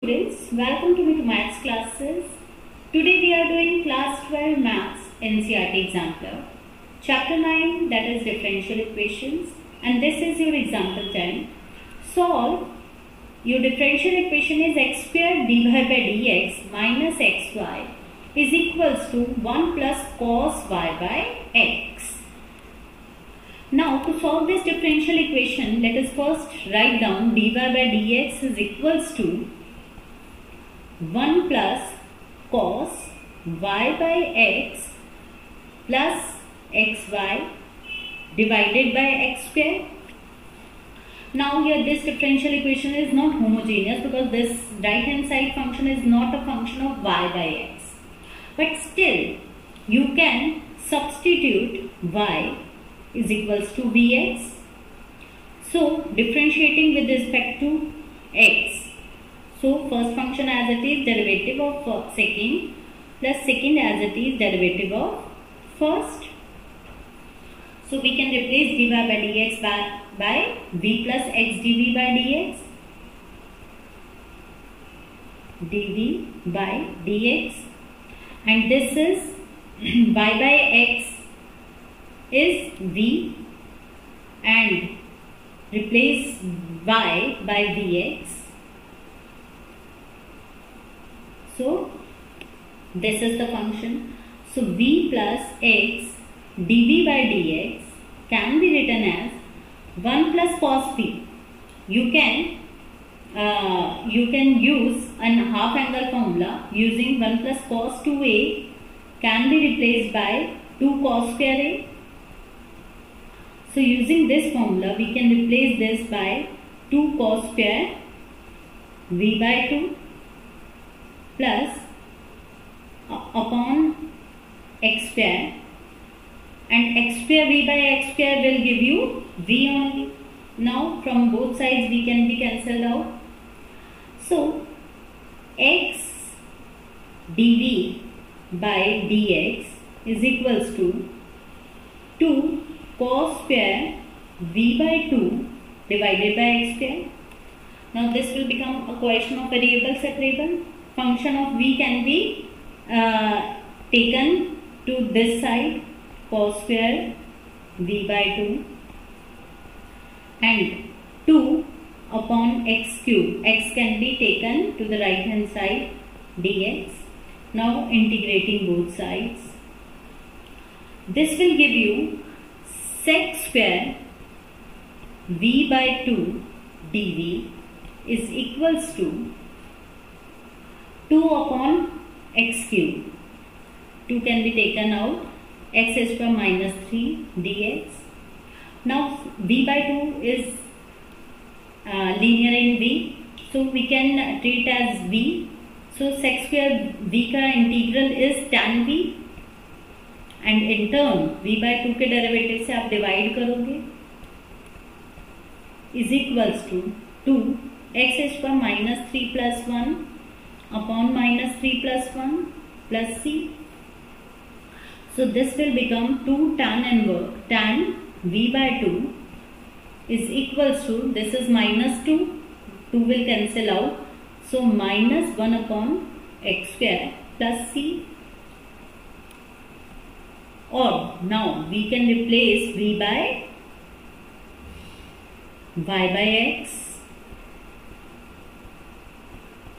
Students, welcome to my maths classes. Today we are doing class 12 maths NCERT example. Chapter 9 that is differential equations and this is your example 10. Solve your differential equation is x squared dy by dx minus xy is equals to 1 plus cos y by x. Now to solve this differential equation let us first write down dy by dx is equals to 1 plus cos y by x plus xy divided by x square. Now here this differential equation is not homogeneous because this right hand side function is not a function of y by x. But still you can substitute y is equals to vx. So differentiating with respect to x so first function as it is derivative of uh, second plus second as it is derivative of first. So we can replace dy by dx by, by v plus x dv by dx dv by dx and this is y by x is v and replace y by vx So this is the function. So v plus x dv by dx can be written as 1 plus cos p. You can uh, you can use an half angle formula using 1 plus cos 2a can be replaced by 2 cos square a. So using this formula we can replace this by 2 cos square v by 2 plus upon x square and x square v by x square will give you v only. Now from both sides we can be cancelled out. So x dv by dx is equals to 2 cos square v by 2 divided by x square. Now this will become a question of variable separable function of v can be uh, taken to this side cos square v by 2 and 2 upon x cube. X can be taken to the right hand side dx. Now integrating both sides. This will give you sec square v by 2 dv is equals to 2 upon x cube. 2 can be taken out. x is from minus 3 dx. Now v by 2 is uh, linear in v. So we can treat as v. So sec square v का integral is tan v. And in turn v by 2 के derivative से आप divide करोगे is equals to 2 x is from minus 3 plus 1 upon minus 3 plus 1 plus c. So this will become 2 tan inverse tan v by 2 is equals to this is minus 2 2 will cancel out. So minus 1 upon x square plus c. Or now we can replace v by y by x.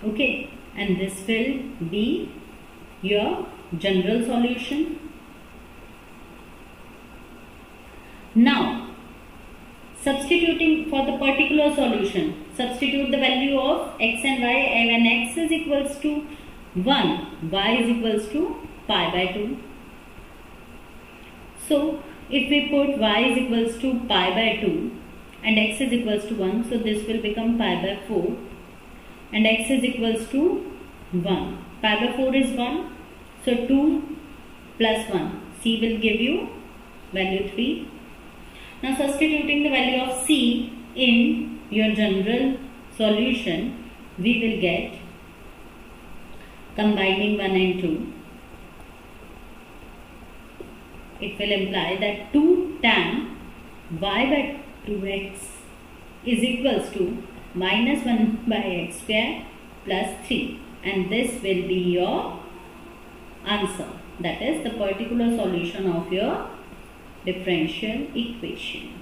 Okay and this will be your general solution. Now, substituting for the particular solution, substitute the value of x and y and when x is equals to 1, y is equals to pi by 2. So, if we put y is equals to pi by 2 and x is equals to 1, so this will become pi by 4 and x is equals to 1. Pi by 4 is 1. So 2 plus 1. C will give you value 3. Now substituting the value of C in your general solution, we will get combining 1 and 2. It will imply that 2 tan y by 2x is equals to minus 1 by x square plus 3 and this will be your answer that is the particular solution of your differential equation.